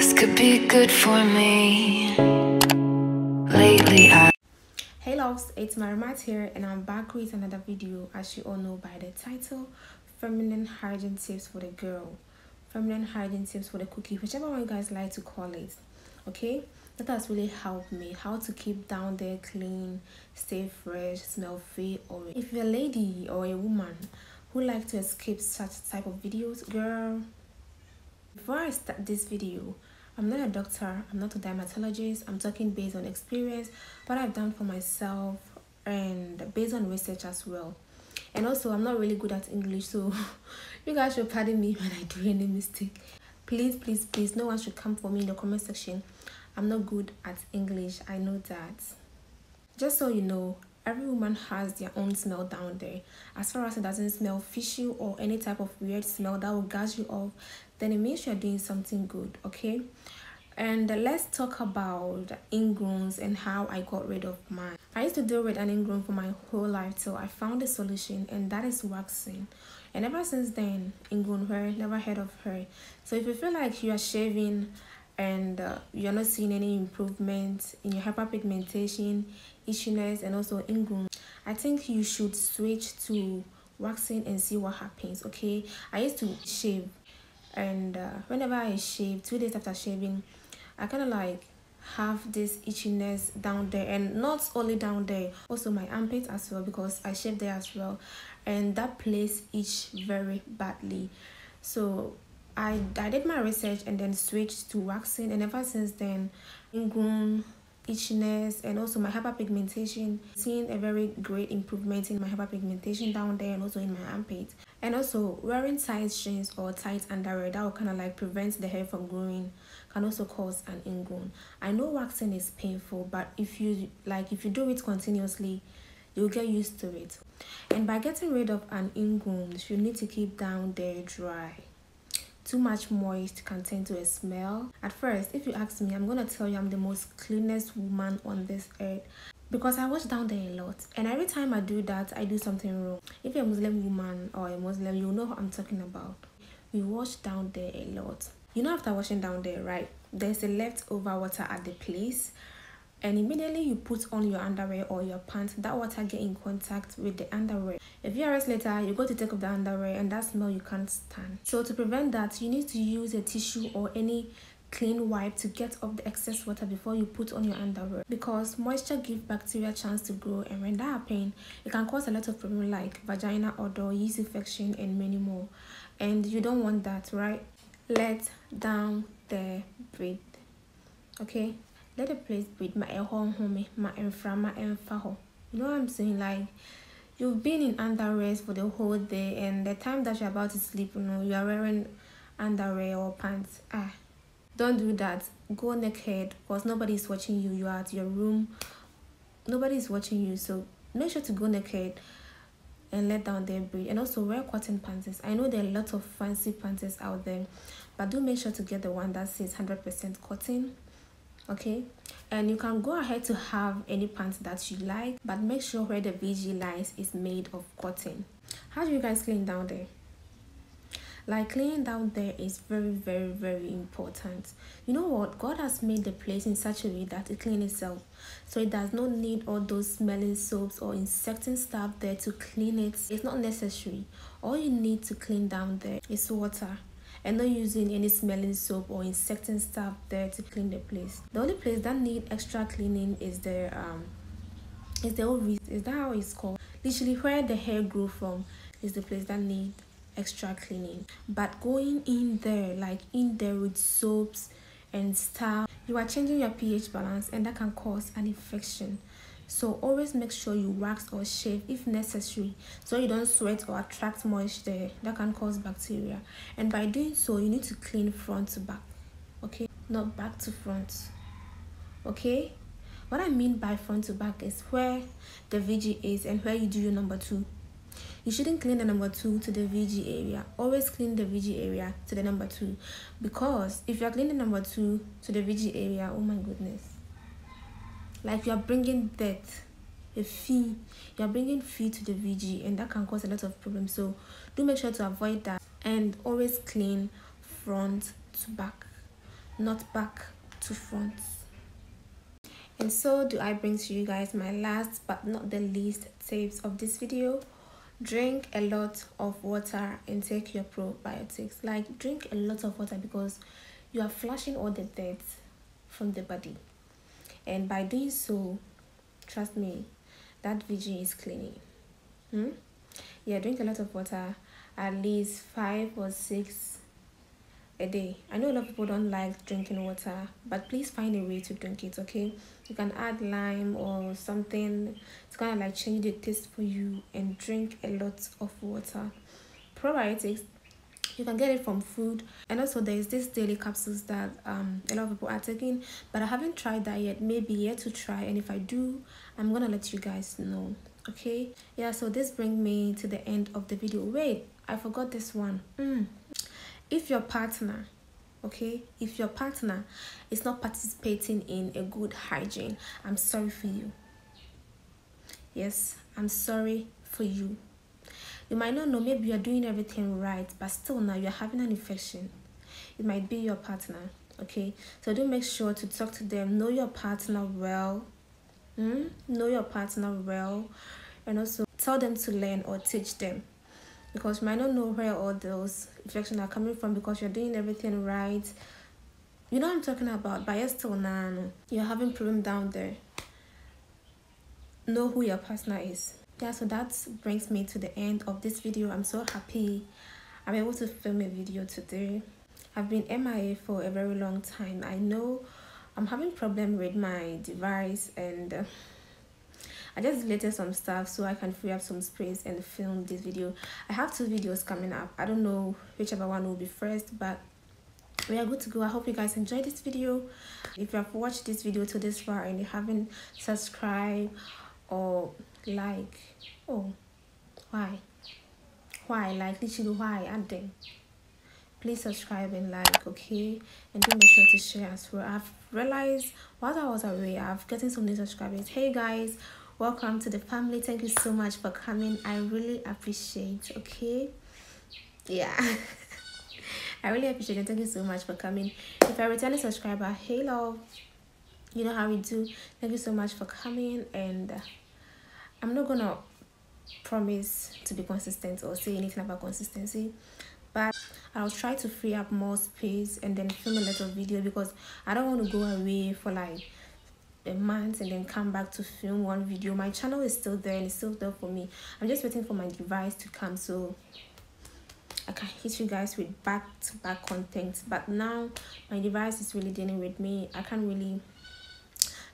This could be good for me. Lately, I. Hey loves, it's Marimat here and I'm back with another video as you all know by the title Feminine Hygiene Tips for the Girl. Feminine Hygiene Tips for the Cookie, whichever one you guys like to call it. Okay? That has really helped me how to keep down there clean, stay fresh, smell free or if you're a lady or a woman who like to escape such type of videos, girl. Before I start this video, I'm not a doctor, I'm not a dermatologist, I'm talking based on experience, what I've done for myself and based on research as well. And also, I'm not really good at English, so you guys should pardon me when I do any mistake. Please, please, please, no one should come for me in the comment section. I'm not good at English, I know that. Just so you know, every woman has their own smell down there. As far as it doesn't smell fishy or any type of weird smell that will gas you off, then it means you're doing something good, okay? And let's talk about ingrowns and how I got rid of mine. I used to deal with an ingrown for my whole life till I found a solution and that is waxing. And ever since then, ingrown hair, never heard of her. So if you feel like you are shaving and uh, you're not seeing any improvement in your hyperpigmentation, itchiness, and also ingrown, I think you should switch to waxing and see what happens, okay? I used to shave and uh, whenever I shave, two days after shaving, I kind of like have this itchiness down there and not only down there also my armpit as well because I shave there as well and that place itch very badly so I, I did my research and then switched to waxing and ever since then ingrown itchiness and also my hyperpigmentation seeing a very great improvement in my hyperpigmentation down there and also in my armpit and also wearing tight jeans or tight underwear that will kind of like prevent the hair from growing can also cause an ingrown. I know waxing is painful but if you like if you do it continuously you'll get used to it. And by getting rid of an ingrown you need to keep down there dry too much moist can tend to a smell at first if you ask me i'm gonna tell you i'm the most cleanest woman on this earth because I wash down there a lot and every time I do that I do something wrong. If you're a Muslim woman or a Muslim you know what I'm talking about. We wash down there a lot. You know after washing down there right there's a leftover water at the place and immediately you put on your underwear or your pants that water get in contact with the underwear. A few hours later you go to take off the underwear and that smell you can't stand. So to prevent that you need to use a tissue or any clean wipe to get off the excess water before you put on your underwear. Because moisture gives bacteria chance to grow and when that happens it can cause a lot of problems like vagina odor yeast infection and many more. And you don't want that right? Let down the breathe okay let the place breathe my home home my inframa and faho you know what i'm saying? Like you've been in underwear for the whole day and the time that you're about to sleep you know you are wearing underwear or pants. Ah don't do that. Go naked because nobody's watching you. You are at your room. Nobody's watching you. So make sure to go naked and let down their breathe. And also wear cotton panties. I know there are a lot of fancy panties out there but do make sure to get the one that says 100 percent cotton okay? And you can go ahead to have any pants that you like but make sure where the vg lies is made of cotton. How do you guys clean down there? Like cleaning down there is very very very important. You know what? God has made the place in such a way that it cleans itself. So it does not need all those smelling soaps or insecting stuff there to clean it. It's not necessary. All you need to clean down there is water and not using any smelling soap or insecting stuff there to clean the place. The only place that need extra cleaning is the um is the ovaries is that how it's called? Literally where the hair grew from is the place that need extra cleaning. But going in there like in there with soaps and stuff you are changing your ph balance and that can cause an infection so always make sure you wax or shave if necessary so you don't sweat or attract moisture that can cause bacteria and by doing so you need to clean front to back okay not back to front okay what i mean by front to back is where the vg is and where you do your number two you shouldn't clean the number two to the VG area. Always clean the VG area to the number two. Because if you're cleaning number two to the VG area, oh my goodness. Like you're bringing death, a fee. You're bringing fee to the VG and that can cause a lot of problems. So do make sure to avoid that. And always clean front to back not back to front. And so do i bring to you guys my last but not the least tips of this video. Drink a lot of water and take your probiotics. Like drink a lot of water because you are flushing all the dirt from the body and by doing so trust me that VG is cleaning. Hmm? yeah drink a lot of water at least five or six a day. I know a lot of people don't like drinking water but please find a way to drink it okay? You can add lime or something. It's kind of like change the taste for you and drink a lot of water. Probiotics you can get it from food. And also there is this daily capsules that um a lot of people are taking but i haven't tried that yet. Maybe yet to try and if i do i'm gonna let you guys know okay? Yeah so this brings me to the end of the video. Wait i forgot this one. Mm. if your partner okay if your partner is not participating in a good hygiene i'm sorry for you. Yes i'm sorry for you you might not know, maybe you're doing everything right, but still now you're having an infection. It might be your partner, okay? So do make sure to talk to them, know your partner well, mm? know your partner well, and also tell them to learn or teach them because you might not know where all those infections are coming from because you're doing everything right. You know what I'm talking about, but you're still now you're having problem down there. Know who your partner is yeah so that brings me to the end of this video. I'm so happy i'm able to film a video today. I've been mia for a very long time. I know i'm having problem with my device and uh, i just deleted some stuff so i can free up some space and film this video. I have two videos coming up. I don't know whichever one will be first but we are good to go. I hope you guys enjoyed this video. If you have watched this video to this far and you haven't subscribed or like oh why? Why? Like literally why? Adding please subscribe and like okay? And do make sure to share as well. I've realized while i was away i've gotten some new subscribers. Hey guys. Welcome to the family. Thank you so much for coming. I really appreciate okay? Yeah. I really appreciate it. Thank you so much for coming. If you're a returning subscriber hey love. You know how we do. Thank you so much for coming and uh, I'm not gonna promise to be consistent or say anything about consistency but I'll try to free up more space and then film a little video because I don't want to go away for like a month and then come back to film one video. My channel is still there and it's still there for me. I'm just waiting for my device to come so I can hit you guys with back-to-back content. But now my device is really dealing with me. I can't really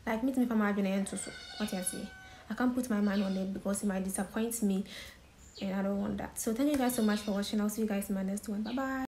like meet me from my to what can I say I can't put my mind on it because it might disappoint me and I don't want that. So thank you guys so much for watching. I'll see you guys in my next one. Bye bye.